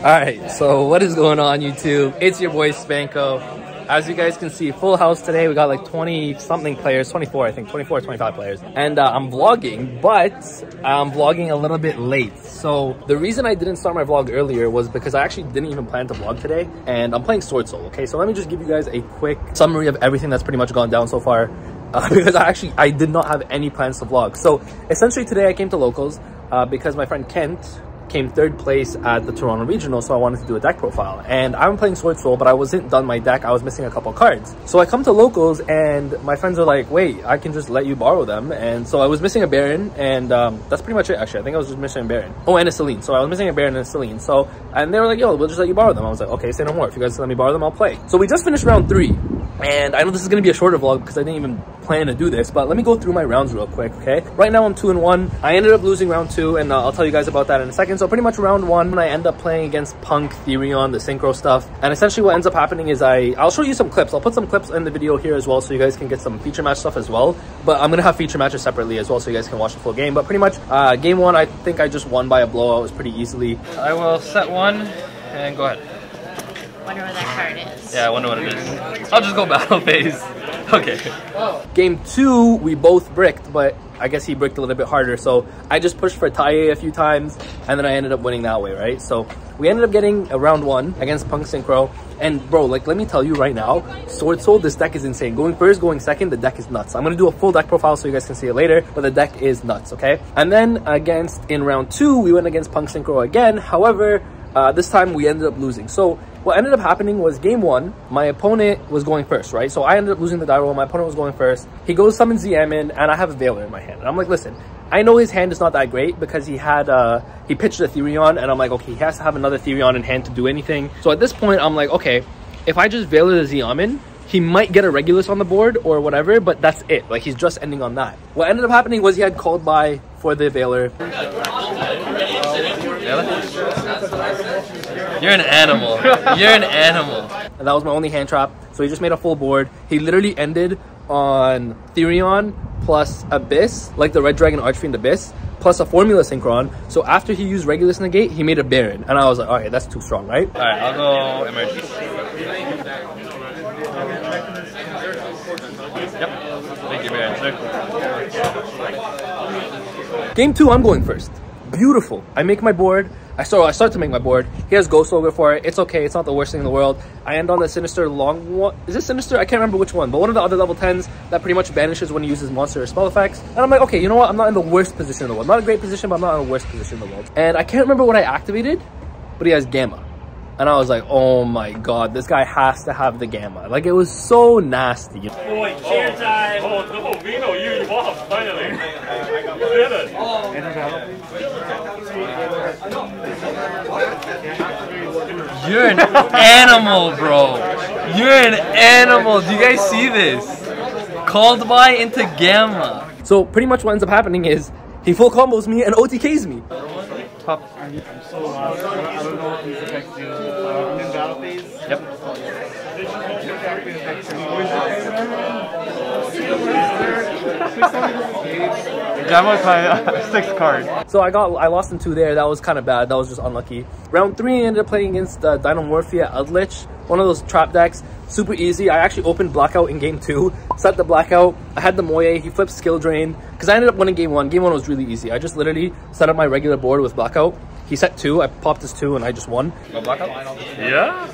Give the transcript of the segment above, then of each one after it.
All right, so what is going on YouTube? It's your boy Spanko. As you guys can see, full house today. We got like 20 something players, 24 I think, 24, 25 players. And uh, I'm vlogging, but I'm vlogging a little bit late. So the reason I didn't start my vlog earlier was because I actually didn't even plan to vlog today. And I'm playing Swordsoul, okay? So let me just give you guys a quick summary of everything that's pretty much gone down so far. Uh, because I actually, I did not have any plans to vlog. So essentially today I came to locals uh, because my friend Kent, came third place at the Toronto Regional, so I wanted to do a deck profile. And I'm playing Swordsoul, but I wasn't done my deck. I was missing a couple cards. So I come to locals and my friends are like, wait, I can just let you borrow them. And so I was missing a Baron and um, that's pretty much it actually. I think I was just missing a Baron. Oh, and a Selene. So I was missing a Baron and a Selene. So, and they were like, yo, we'll just let you borrow them. I was like, okay, say no more. If you guys let me borrow them, I'll play. So we just finished round three. And I know this is to be a shorter vlog because I didn't even plan to do this, but let me go through my rounds real quick, okay? Right now I'm two and one. I ended up losing round two and uh, I'll tell you guys about that in a second. So pretty much round one, when I end up playing against Punk, Therion, the Synchro stuff. And essentially what ends up happening is I, I'll show you some clips. I'll put some clips in the video here as well so you guys can get some feature match stuff as well. But I'm to have feature matches separately as well so you guys can watch the full game. But pretty much uh, game one, I think I just won by a blowout. It was pretty easily. I will set one and go ahead. Wonder what that card is. Yeah, I wonder what it is. I'll just go battle phase. Okay. Game two, we both bricked, but I guess he bricked a little bit harder. So I just pushed for Taia a few times, and then I ended up winning that way, right? So we ended up getting a round one against Punk Synchro. And bro, like, let me tell you right now, Swordsoul, this deck is insane. Going first, going second, the deck is nuts. I'm going to do a full deck profile so you guys can see it later, but the deck is nuts, okay? And then against, in round two, we went against Punk Synchro again. However, uh, this time we ended up losing. So what ended up happening was game one, my opponent was going first, right? So I ended up losing the die roll. My opponent was going first. He goes summons the in, and I have a Veiler in my hand. And I'm like, listen, I know his hand is not that great because he had, uh, he pitched a Therion, and I'm like, okay, he has to have another Therion in hand to do anything. So at this point, I'm like, okay, if I just Veiler the Xiamen, he might get a Regulus on the board or whatever, but that's it. Like, he's just ending on that. What ended up happening was he had called by for the Veiler. You're an animal. You're an animal. And that was my only hand trap. So he just made a full board. He literally ended on Therion plus Abyss, like the Red Dragon Archfiend Abyss, plus a Formula Synchron. So after he used Regulus Negate, he made a Baron. And I was like, all right, that's too strong, right? All right, I'll go Emergency. Yep. Thank you, Baron. Game two, I'm going first. Beautiful. I make my board. I start, I start to make my board. He has Ghost Ogre for it. It's okay. It's not the worst thing in the world. I end on the Sinister Longyuan. Is this Sinister? I can't remember which one, but one of the other level 10s that pretty much banishes when he uses monster or spell effects. And I'm like, okay, you know what? I'm not in the worst position in the world. Not a great position, but I'm not in the worst position in the world. And I can't remember what I activated, but he has Gamma. And I was like, oh my god, this guy has to have the gamma. Like, it was so nasty. Oh, Boy, cheer time! Oh, no, Vino, you evolved, finally. You did it. You're an animal, bro. You're an animal. Do you guys see this? Called by into gamma. So pretty much what ends up happening is he full combos me and OTKs me. Top. Yep. Gamma my sixth card. So I got I lost in two there. That was kind of bad. That was just unlucky. Round three, I ended up playing against uh, Dinomorphia Eldritch, one of those trap decks. Super easy. I actually opened Blackout in game two, set the Blackout. I had the Mo Ye. He flipped Skill Drain because I ended up winning game one. Game one was really easy. I just literally set up my regular board with Blackout. He set two. I popped his two, and I just won. Blackout? Yeah.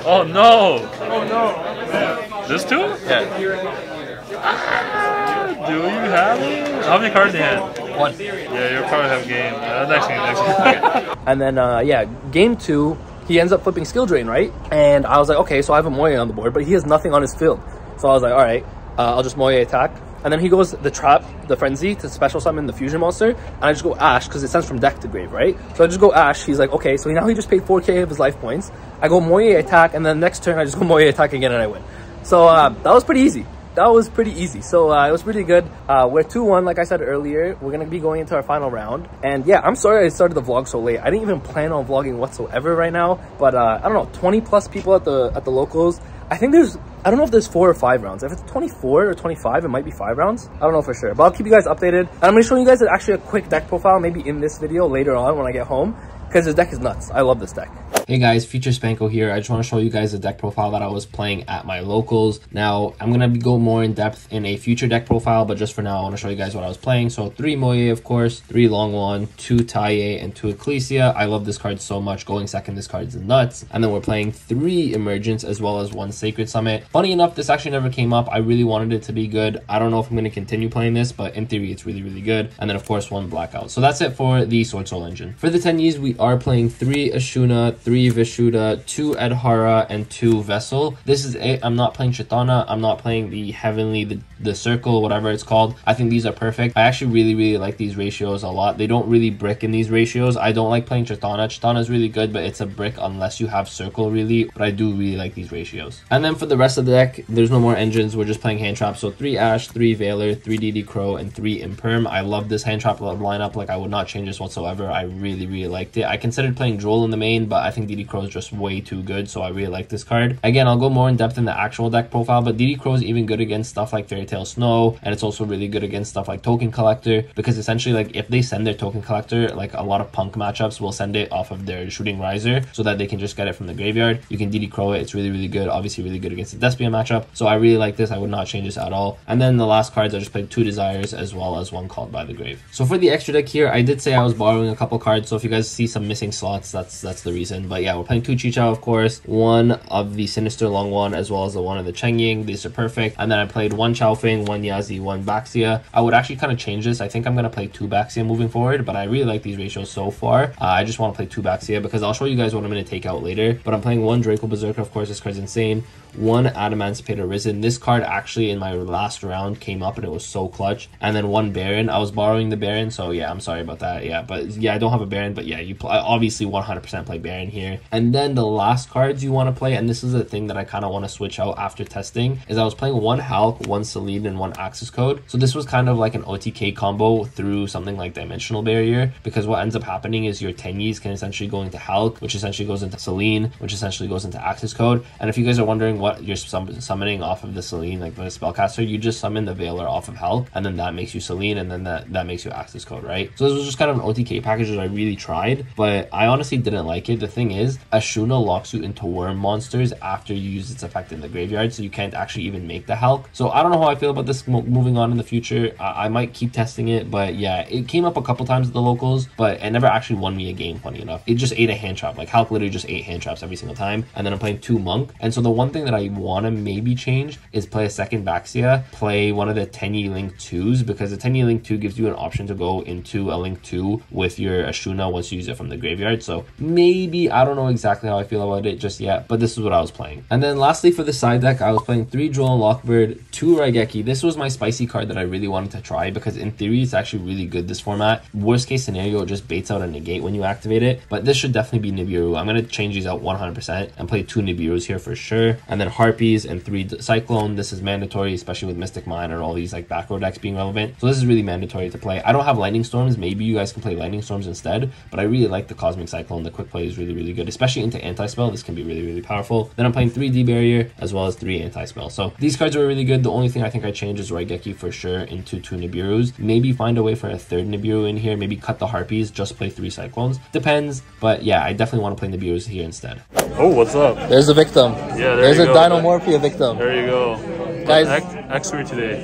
oh no! Oh no! This two? Yeah. Do you have it? How many cards do you have? One. Yeah, you'll probably have game. Uh, next game, next game. and then, uh, yeah, game two, he ends up flipping skill drain, right? And I was like, okay, so I have a Mo Ye on the board, but he has nothing on his field. So I was like, all right, uh, I'll just Mo Ye attack. And then he goes the trap, the frenzy to special summon the fusion monster, and I just go Ash because it sends from deck to grave, right? So I just go Ash. He's like, okay, so now he just paid 4k of his life points. I go Mo Ye attack, and then next turn I just go Mo Ye attack again and I win. So uh, that was pretty easy that was pretty easy. So uh, it was pretty good. Uh, we're 2-1, like I said earlier. We're going to be going into our final round. And yeah, I'm sorry I started the vlog so late. I didn't even plan on vlogging whatsoever right now. But uh, I don't know, 20 plus people at the at the locals. I think there's, I don't know if there's four or five rounds. If it's 24 or 25, it might be five rounds. I don't know for sure, but I'll keep you guys updated. And I'm to show you guys actually a quick deck profile, maybe in this video later on when I get home. because this deck is nuts. I love this deck. Hey guys, Future Spanko here. I just want to show you guys the deck profile that I was playing at my locals. Now, I'm going to go more in depth in a future deck profile, but just for now, I want to show you guys what I was playing. So, three Mo Ye, of course, three Longyuan, two Taia, and two Ecclesia. I love this card so much. Going second, this card's nuts. And then we're playing three Emergence as well as one Sacred Summit. Funny enough, this actually never came up. I really wanted it to be good. I don't know if I'm going to continue playing this, but in theory, it's really, really good. And then, of course, one Blackout. So that's it for the Swordsoul engine. For the Tenyis, we are playing three Ashuna, three Vishuda, two Adhara, and two Vessel. This is it. I'm not playing Shthana. I'm not playing the Heavenly, the, the Circle, whatever it's called. I think these are perfect. I actually really, really like these ratios a lot. They don't really brick in these ratios. I don't like playing Shthana. Shthana is really good, but it's a brick unless you have Circle, really. But I do really like these ratios. And then for the rest of the deck, there's no more engines. We're just playing hand traps. So three Ash, three Veiler, three DD Crow, and three Imperm. I love this hand trap lineup. Like, I would not change this whatsoever. I really, really liked it. I considered playing Droll in the main, but I DD Crow is just way too good, so I really like this card. Again, I'll go more in depth in the actual deck profile, but DD Crow is even good against stuff like Fairy Tail Snow, and it's also really good against stuff like Token Collector, because essentially, like, if they send their Token Collector, like, a lot of Punk matchups will send it off of their Shooting Riser, so that they can just get it from the graveyard. You can DD Crow it, it's really, really good, obviously really good against the Despia matchup, so I really like this, I would not change this at all. And then the last cards, I just played two Desires, as well as one Called by the Grave. So for the extra deck here, I did say I was borrowing a couple cards, so if you guys see some missing slots, that's that's the reason. But yeah, we're playing two of course, one of the Sinister Longyuan, as well as the one of the Chengying. These are perfect. And then I played one Chaofeng, one Yazi, one Baxia. I would actually kind of change this. I think I'm going to play two Baxia moving forward, but I really like these ratios so far. Uh, I just want to play two Baxia because I'll show you guys what I'm going to take out later. But I'm playing one Draco Berserker. Of course, this card's insane one Adamancipator Risen. This card actually in my last round came up and it was so clutch. And then one Baron. I was borrowing the Baron, so yeah, I'm sorry about that. Yeah, but yeah, I don't have a Baron, but yeah, you obviously 100% play Baron here. And then the last cards you want to play, and this is a thing that I kind of want to switch out after testing, is I was playing one Hulk, one Selene, and one Access Code. So this was kind of like an OTK combo through something like Dimensional Barrier, because what ends up happening is your Tenyis can essentially go into Hulk, which essentially goes into Selene, which essentially goes into Access Code. And if you guys are wondering what you're sum- summoning off of the Selene, like the spellcaster, you just summon the Veiler off of Hulk, and then that makes you Selene, and then that, that makes you Access Code, right? So this was just kind of an OTK package that I really tried, but I honestly didn't like it. The thing is, Ashuna locks you into worm monsters after you use its effect in the graveyard, so you can't actually even make the Hulk. So I don't know how I feel about this moving on in the future. I, I might keep testing it, but yeah, it came up a couple times at the locals, but it never actually won me a game, funny enough. It just ate a hand trap. Like Hulk literally just ate hand traps every single time, and then I'm playing two Monk, and so the one thing that I want to maybe change is play a second Baxia, play one of the Tenyi Link 2s, because the Tenyi Link 2 gives you an option to go into a Link 2 with your Ashuna once you use it from the graveyard. So maybe, I don't know exactly how I feel about it just yet, but this is what I was playing. And then lastly for the side deck, I was playing 3 Droll Lockbird, 2 Raigeki. This was my spicy card that I really wanted to try because in theory it's actually really good this format. Worst case scenario, it just baits out a negate when you activate it, but this should definitely be Nibiru. I'm going to change these out 100% and play 2 Nibirus here for sure. And then Harpies and 3 Cyclone. This is mandatory, especially with Mystic Mine and all these like back row decks being relevant. So this is really mandatory to play. I don't have Lightning Storms. Maybe you guys can play Lightning Storms instead, but I really like the Cosmic Cyclone. The quick play is really, really good, especially into anti-spell. This can be really, really powerful. Then I'm playing 3D Barrier as well as 3 anti-spell. So these cards are really good. The only thing I think I change is Raigeki for sure into 2 Nibirus. Maybe find a way for a third Nibiru in here. Maybe cut the Harpies, just play 3 Cyclones. Depends, but yeah, I definitely want to play Nibirus here instead. Oh, what's up? There's a victim. Yeah, there There's you a go. Dinomorphia victim. There you go. Guys- X, X3 today.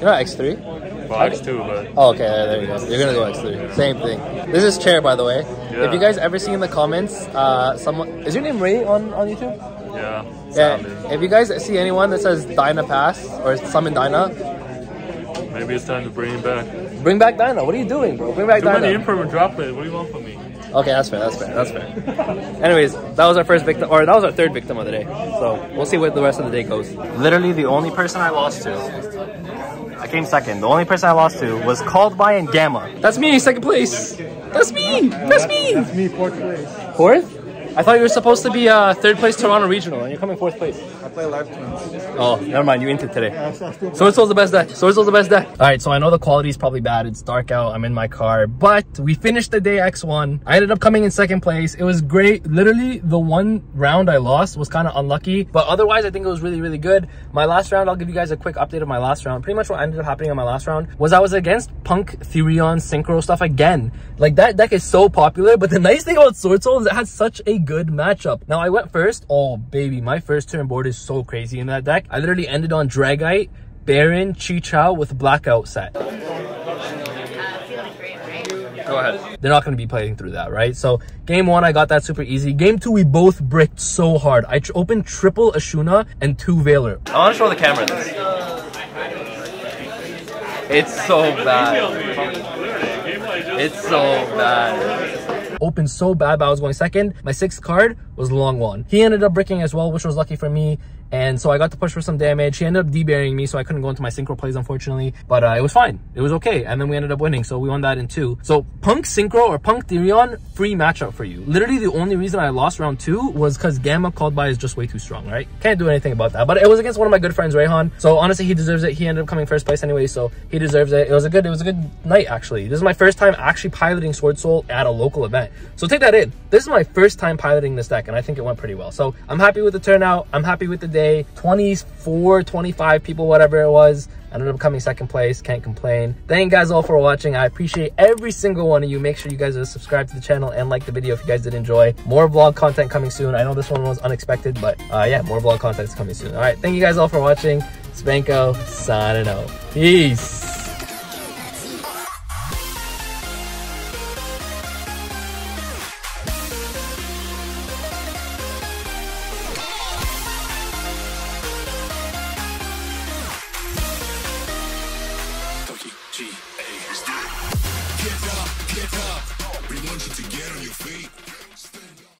You're not X3? Well, X2, but Oh, okay, there you go. You're gonna go X3. Same thing. This is Chair, by the way. Yeah. If you guys ever see in the comments, uh, someone is your name Ray on on YouTube? yeah. Yeah. sadly. If you guys see anyone that says Dyna Pass or Summon Dyna, Maybe it's time to bring him back. bring back Dyna. What are you doing, bro? Bring back Too many Dyna. impermanent droplet. What do you want from me? Okay, that's fair. That's fair. That's fair. Anyways, that was our first victim, or that was our third victim of the day. So we'll see what the rest of the day goes. Literally the only person I lost to. I came second. The only person I lost to was called by and Gamma. That's me, second place. That's me. That's me. That's me, fourth place. Fourth? I thought you were supposed to be uh, third place Toronto Regional, and you're coming fourth place. I play live twins. Oh, never mind. You entered today. So, Swordsoul's the best deck. Swordsoul's the best deck. All right, so I know the quality is probably bad. It's dark out. I'm in my car, but we finished the day X1. I ended up coming in second place. It was great. Literally, the one round I lost was kind of unlucky, but otherwise, I think it was really, really good. My last round, I'll give you guys a quick update of my last round. Pretty much what ended up happening on my last round was I was against Punk, Therion, Synchro stuff again. Like that deck is so popular, but the nice thing about Swordsoul is it has such a good matchup. Now I went first. Oh baby, my first turn board is so crazy in that deck. I literally ended on Dragite, Baron, Chixiao with Blackout set. Feeling great, right? Go ahead. They're not going to be playing through that, right? So game one, I got that super easy. Game two, we both bricked so hard. I tr opened triple Ashuna and two Veiler. I want to show the camera this. It's so bad. It's so bad. Opened so bad, I was going second. My sixth card was Longyuan. He ended up bricking as well, which was lucky for me. And so I got to push for some damage. He ended up deburying me, so I couldn't go into my synchro plays, unfortunately. But uh, it was fine. It was okay. And then we ended up winning, so we won that in two. So Punk Synchro or Punk Therion, free matchup for you. Literally, the only reason I lost round two was because Gamma called by is just way too strong, right? Can't do anything about that. But it was against one of my good friends, Rayhan. So honestly, he deserves it. He ended up coming first place anyway, so he deserves it. It was a good, it was a good night actually. This is my first time actually piloting Swordsoul at a local event. So take that in. This is my first time piloting this deck, and I think it went pretty well. So I'm happy with the turnout. I'm happy with the day. 24, 25 people, whatever it was. I ended up coming second place. Can't complain. Thank you guys all for watching. I appreciate every single one of you. Make sure you guys are subscribed to the channel and like the video if you guys did enjoy. More vlog content coming soon. I know this one was unexpected, but uh, yeah, more vlog content is coming soon. All right. Thank you guys all for watching. Spanko signing out. Peace.